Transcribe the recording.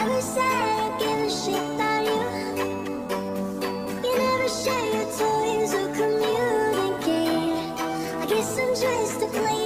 I guess I'm just a play